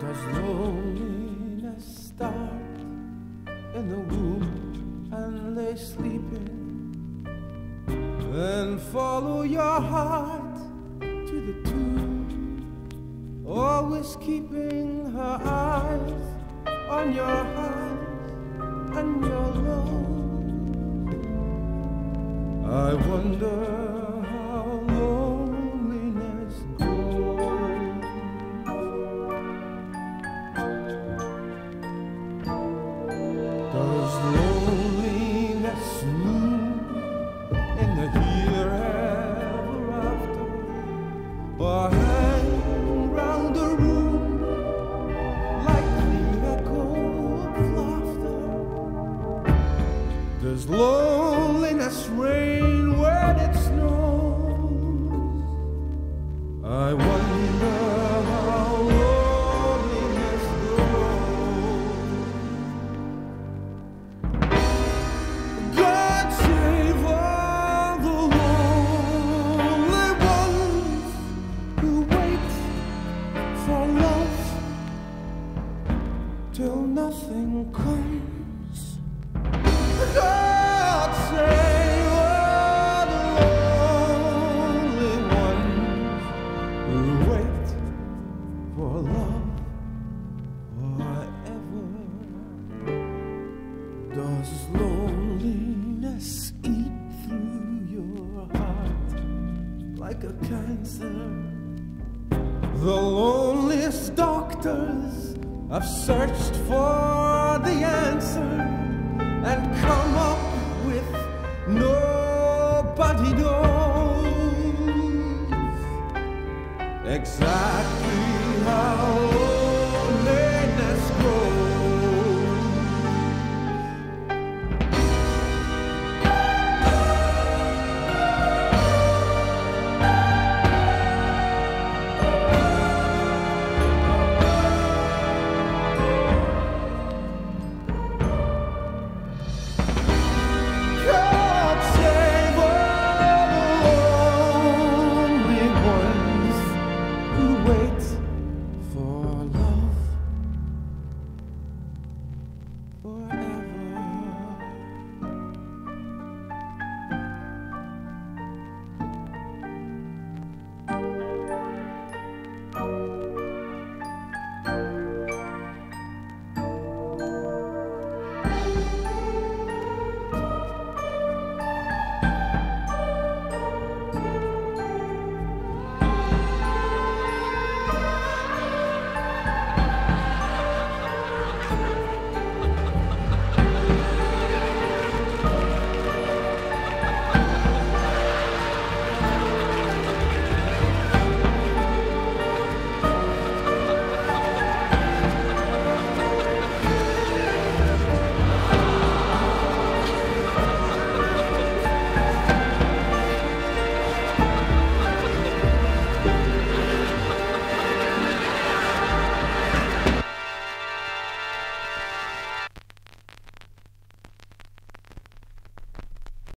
Does loneliness start in the womb and lay sleeping? Then follow your heart to the tomb, always keeping her eyes on your heart and your love. I wonder Loneliness loom in the round the room laughter? Does loneliness rain nothing comes. God save the lonely ones who wait for love forever. Does loneliness eat through your heart like a cancer? The loneliest doctors have searched for the answer and come up with nobody knows exactly how